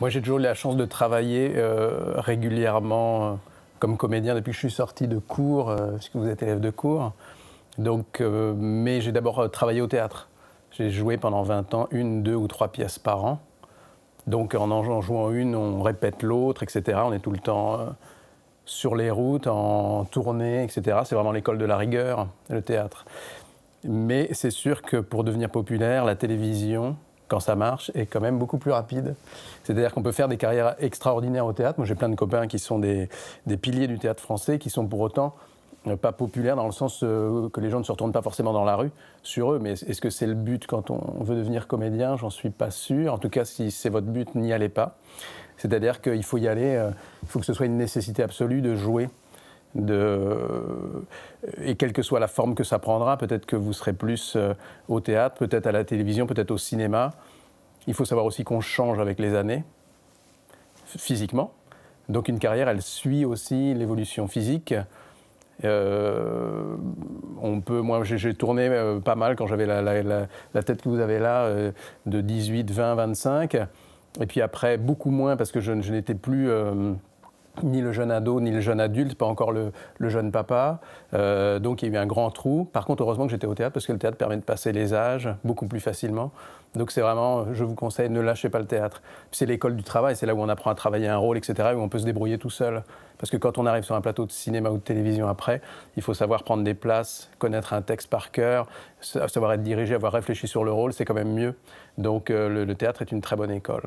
Moi, j'ai toujours eu la chance de travailler euh, régulièrement euh, comme comédien depuis que je suis sorti de cours, euh, puisque vous êtes élève de cours. Donc, mais j'ai d'abord travaillé au théâtre. J'ai joué pendant 20 ans une, deux ou trois pièces par an. Donc en en jouant une, on répète l'autre, etc. On est tout le temps sur les routes, en tournée, etc. C'est vraiment l'école de la rigueur, le théâtre. Mais c'est sûr que pour devenir populaire, la télévision, quand ça marche, est quand même beaucoup plus rapide. C'est-à-dire qu'on peut faire des carrières extraordinaires au théâtre. Moi, j'ai plein de copains qui sont des, piliers du théâtre français, qui sont pour autant euh, pas populaires dans le sens euh, que les gens ne se retournent pas forcément dans la rue sur eux. Mais est-ce que c'est le but quand on veut devenir comédien? J'en suis pas sûr. En tout cas, si c'est votre but, n'y allez pas. C'est-à-dire qu'il faut y aller, euh, il faut que ce soit une nécessité absolue de jouer de, et quelle que soit la forme que ça prendra, peut-être que vous serez plus euh, au théâtre, peut-être à la télévision, peut-être au cinéma. Il faut savoir aussi qu'on change avec les années, physiquement. Donc une carrière, elle suit aussi l'évolution physique. Euh, on peut, moi, j'ai tourné euh, pas mal quand j'avais la, tête que vous avez là, de 18, 20, 25. Et puis après, beaucoup moins parce que je n'étais plus ni le jeune ado, ni le jeune adulte, pas encore le, jeune papa. Euh, donc il y a eu un grand trou. Par contre, heureusement que j'étais au théâtre parce que le théâtre permet de passer les âges beaucoup plus facilement. Donc c'est vraiment, je vous conseille, ne lâchez pas le théâtre. C'est l'école du travail, c'est là où on apprend à travailler un rôle, etc., où on peut se débrouiller tout seul. Parce que quand on arrive sur un plateau de cinéma ou de télévision après, il faut savoir prendre des places, connaître un texte par cœur, savoir être dirigé, avoir réfléchi sur le rôle, c'est quand même mieux. Donc euh, le théâtre est une très bonne école.